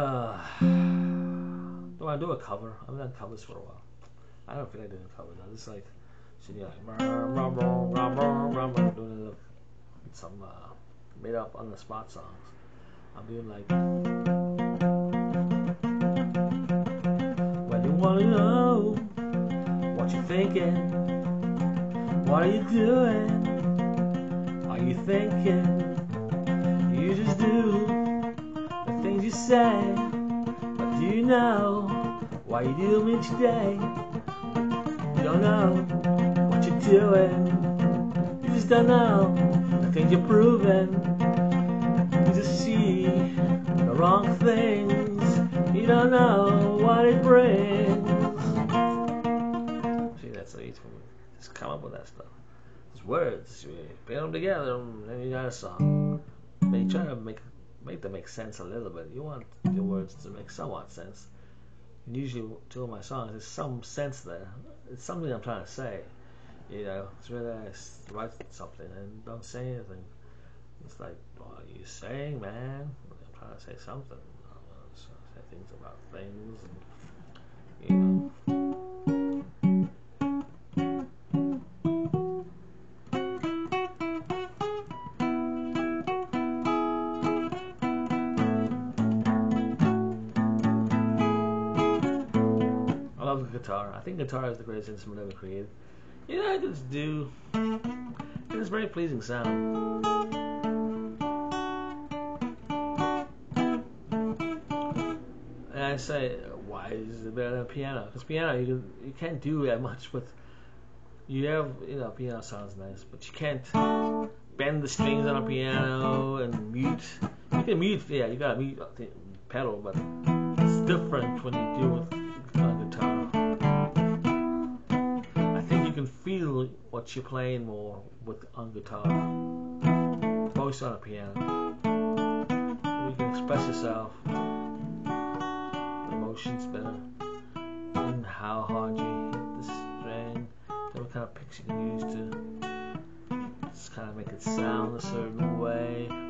Do I do a cover? I've done covers for a while. I don't feel like doing covers. I just like sitting like doing some uh, made up on the spot songs. I'm doing like when you wanna know what you're thinking, what are you doing? Are you thinking? You just do you say, but do you know why you do me today? You don't know what you're doing. You just don't know the things you're proving. You just see the wrong things. You don't know what it brings. See, that's how you just come up with that stuff. It's words. You put them together, and then you got a song. But you try to make make them make sense a little bit. You want your words to make somewhat sense. And usually, two of my songs, there's some sense there. It's something I'm trying to say. You know, it's really nice to write something and don't say anything. It's like, what are you saying, man? I'm trying to say something. I'm say things about things, and, guitar. I think guitar is the greatest instrument ever created. You know, I just do. It's a very pleasing sound. And I say, why is it better than piano? Because piano, you can, you can't do that much with. You have, you know, piano sounds nice, but you can't bend the strings on a piano and mute. You can mute, yeah, you got to mute the pedal, but it's different when you do with what you're playing more with on guitar, most on a piano. You can express yourself, emotions better, and how hard you hit the string, what kind of picks you can use to just kind of make it sound a certain way.